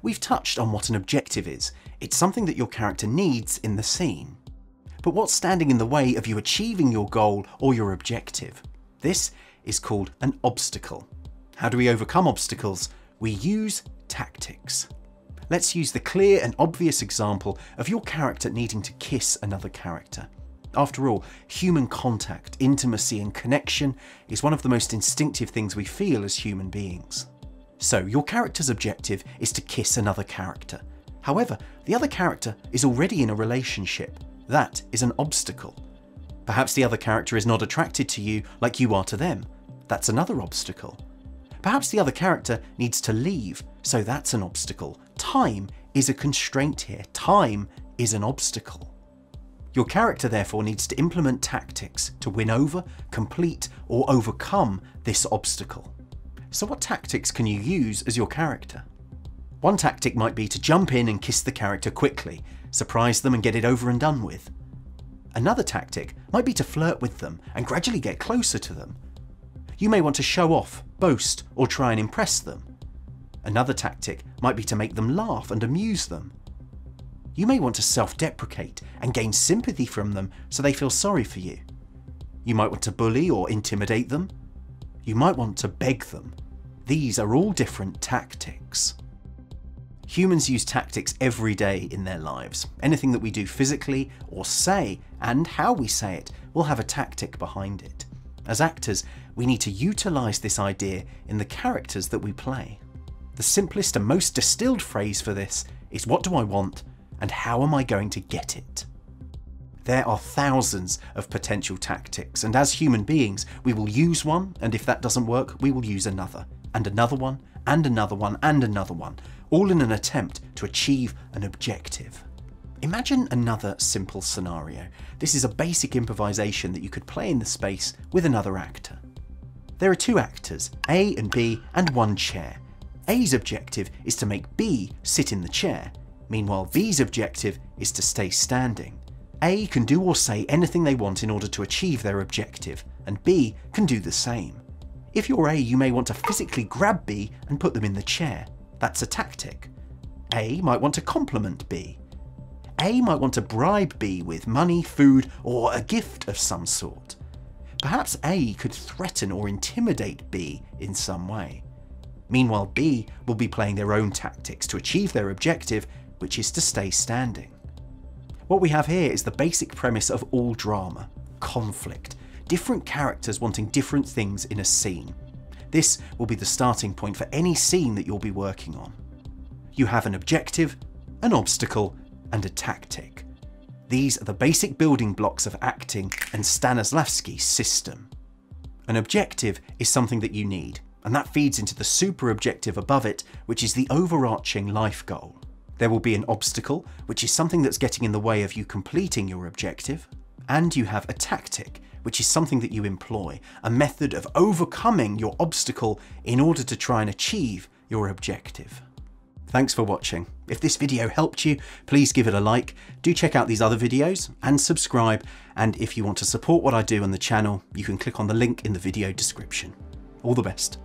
We've touched on what an objective is. It's something that your character needs in the scene. But what's standing in the way of you achieving your goal or your objective? This is called an obstacle. How do we overcome obstacles? We use tactics. Let's use the clear and obvious example of your character needing to kiss another character. After all, human contact, intimacy and connection is one of the most instinctive things we feel as human beings. So your character's objective is to kiss another character. However, the other character is already in a relationship. That is an obstacle. Perhaps the other character is not attracted to you like you are to them. That's another obstacle. Perhaps the other character needs to leave, so that's an obstacle. Time is a constraint here. Time is an obstacle. Your character therefore needs to implement tactics to win over, complete, or overcome this obstacle. So what tactics can you use as your character? One tactic might be to jump in and kiss the character quickly, surprise them and get it over and done with. Another tactic might be to flirt with them and gradually get closer to them. You may want to show off, boast, or try and impress them. Another tactic might be to make them laugh and amuse them. You may want to self-deprecate and gain sympathy from them so they feel sorry for you. You might want to bully or intimidate them. You might want to beg them. These are all different tactics. Humans use tactics every day in their lives. Anything that we do physically or say, and how we say it, will have a tactic behind it. As actors, we need to utilise this idea in the characters that we play. The simplest and most distilled phrase for this is what do I want and how am I going to get it? There are thousands of potential tactics, and as human beings, we will use one, and if that doesn't work, we will use another, and another one, and another one, and another one, all in an attempt to achieve an objective. Imagine another simple scenario. This is a basic improvisation that you could play in the space with another actor. There are two actors, A and B, and one chair. A's objective is to make B sit in the chair, Meanwhile, B's objective is to stay standing. A can do or say anything they want in order to achieve their objective, and B can do the same. If you're A, you may want to physically grab B and put them in the chair. That's a tactic. A might want to compliment B. A might want to bribe B with money, food, or a gift of some sort. Perhaps A could threaten or intimidate B in some way. Meanwhile, B will be playing their own tactics to achieve their objective which is to stay standing. What we have here is the basic premise of all drama conflict, different characters wanting different things in a scene. This will be the starting point for any scene that you'll be working on. You have an objective, an obstacle, and a tactic. These are the basic building blocks of acting and Stanislavski's system. An objective is something that you need, and that feeds into the super objective above it, which is the overarching life goal. There will be an obstacle, which is something that's getting in the way of you completing your objective. And you have a tactic, which is something that you employ, a method of overcoming your obstacle in order to try and achieve your objective. Thanks for watching. If this video helped you, please give it a like, do check out these other videos and subscribe. And if you want to support what I do on the channel, you can click on the link in the video description. All the best.